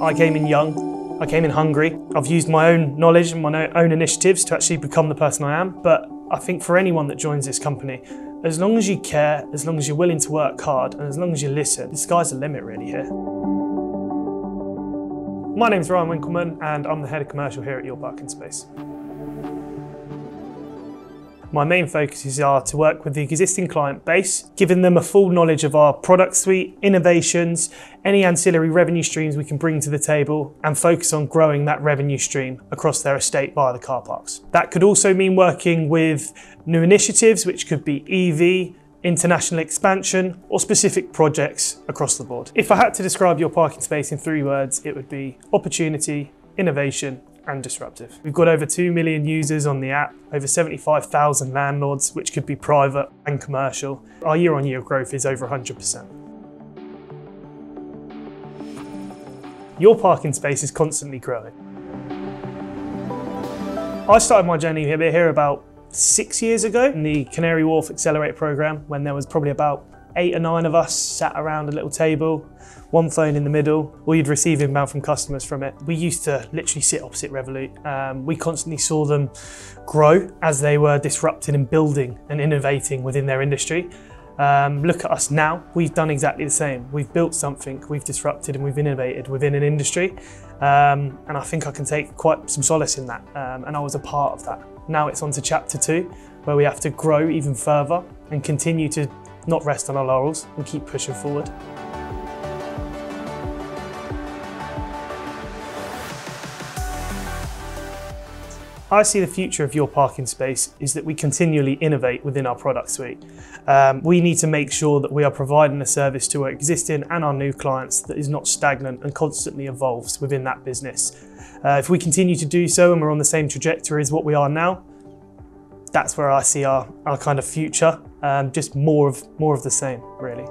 I came in young, I came in hungry. I've used my own knowledge and my own initiatives to actually become the person I am. But I think for anyone that joins this company, as long as you care, as long as you're willing to work hard, and as long as you listen, the sky's the limit really here. My name's Ryan Winkleman and I'm the head of commercial here at YourParkingSpace. My main focuses are to work with the existing client base, giving them a full knowledge of our product suite, innovations, any ancillary revenue streams we can bring to the table, and focus on growing that revenue stream across their estate via the car parks. That could also mean working with new initiatives, which could be EV, international expansion, or specific projects across the board. If I had to describe YourParkingSpace in three words, it would be opportunity, innovation, and disruptive. We've got over 2 million users on the app, over 75,000 landlords, which could be private and commercial. Our year on year growth is over 100%. YourParkingSpace is constantly growing. I started my journey here about six years ago in the Canary Wharf Accelerate program when there was probably about eight or nine of us sat around a little table, one phone in the middle, you'd receive inbound from customers from it. We used to literally sit opposite Revolut. Um, we constantly saw them grow as they were disrupting and building and innovating within their industry. Um, look at us now, we've done exactly the same. We've built something, we've disrupted and we've innovated within an industry. Um, and I think I can take quite some solace in that. Um, and I was a part of that. Now it's on to chapter two, where we have to grow even further and continue to not rest on our laurels and keep pushing forward. I see the future of YourParkingSpace is that we continually innovate within our product suite. Um, we need to make sure that we are providing a service to our existing and our new clients that is not stagnant and constantly evolves within that business. Uh, if we continue to do so and we're on the same trajectory as what we are now, that's where I see our, our kind of future, um, just more of, more of the same, really.